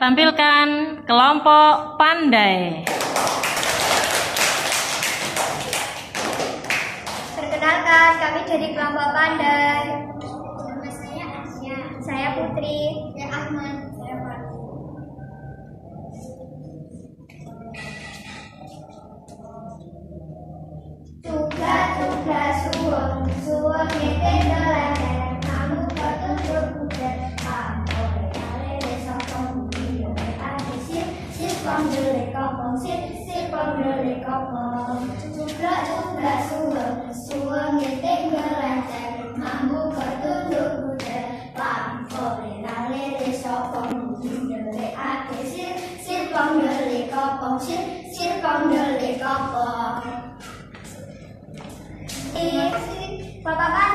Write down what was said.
tampilkan kelompok pandai. Perkenalkan, kami dari kelompok pandai. Nama saya Asya. Saya Putri. Saya Ahmad. Saya Fatu. Tugas-tugas suwon, con đưa để con con xiết xiết con đưa để con con chúc lỡ chúc lỡ xu hưởng xu hưởng nghĩa tên ngơ là trẻ mà mua cỡ tư lượng của trẻ và phở để làm lê để cho con ngủ tìm nhớ để ai kế xiết xiết con đưa để con con xiết xiết con đưa để con con. Bye bye.